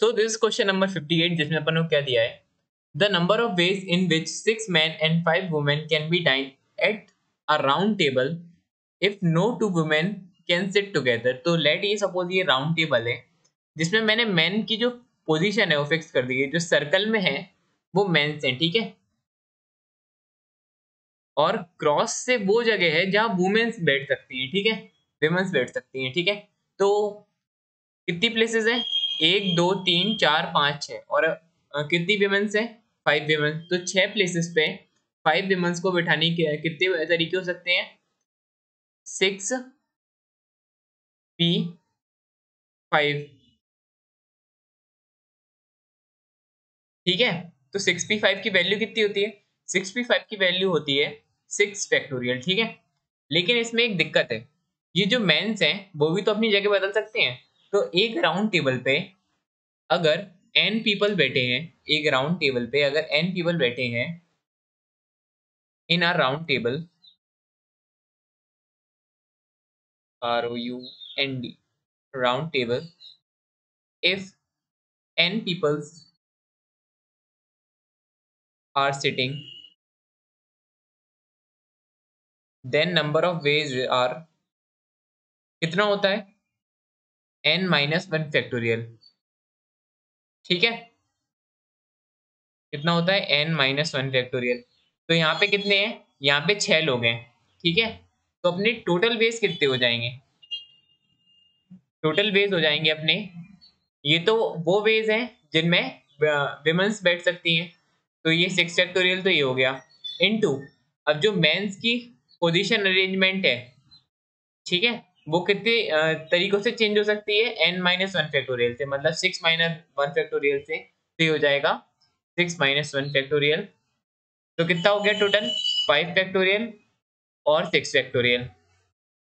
So this question number 58 जिसमें अपन क्या दिया है? The number of ways in which six man and five women can be dine at a round table if no two women can sit together तो let ये suppose ये round table है, जिसमें मैंने मैन की जो पोजिशन है, वो फिक्स कर दी है, जो सर्कल में है, वो मैं ठीक है? और क्रॉस से वो जगह है जहाँ वुमेन्स बैठ सकती हैं, ठीक है? वुमेन्स बैठ सकती हैं, ठीक है? तो कितनी प्लेसेस है? एक, दो, तीन, चार, पाँच छः और कितनी विमेंस है? फाइव विमेंस तो छः प्लेसेस पे फाइव विमेंस को बैठाने के, कितने तरीके हो सकते हैं? सिक्स पी फाइव ठीक है? तो सिक्स पी फाइव की वैल्यू कितनी होती है? सिक्स पी फाइव की वैल्यू होती है सिक्स फैक्टोरियल ठीक है? लेकिन इसमें एक दिक्कत है। ये जो मेंस हैं, वो भी तो अपनी जगह बदल सकते हैं। तो एक राउंड टेबल पे अगर एन पीपल बैठे हैं, एक राउंड टेबल पे अगर एन पीपल बैठे हैं in our round table R O U N D round table if N peoples are sitting then number of ways are कितना होता है? एन माइनस वन फैक्टोरियल ठीक है? कितना होता है? एन माइनस वन फैक्टोरियल तो यहाँ पे कितने हैं? यहाँ पे छह लोग हैं। ठीक है? तो अपने टोटल बेस कितने हो जाएँगे? टोटल बेस हो जाएँगे अपने। ये तो वो वेज हैं जिनमें विमेंस बैठ सकती हैं। तो ये सिक्स फैक्टोरियल तो ये हो गया। इनटू अब जो मेंस की पोजीशन अरेंजमेंट है, ठीक है? वो कितने तरीकों से चेंज हो सकती है? एन माइनस वन फैक्टोरियल से मतलब सिक्स माइनस वन फैक्टोरियल से हो जाएगा। सिक्स माइनस वन फैक्टोरियल तो कितना हो गया टोटल फाइव फैक्टोरियल और सिक्स फैक्टोरियल